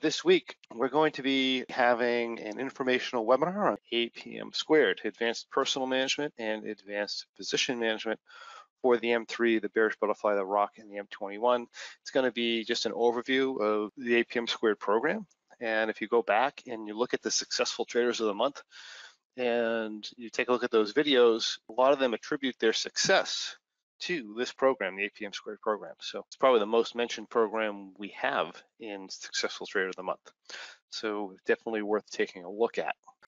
This week, we're going to be having an informational webinar on APM squared, advanced personal management and advanced position management for the M3, the bearish butterfly, the rock, and the M21. It's going to be just an overview of the APM squared program. And if you go back and you look at the successful traders of the month, and you take a look at those videos, a lot of them attribute their success to this program, the APM Squared program. So it's probably the most mentioned program we have in Successful Trader of the Month. So definitely worth taking a look at.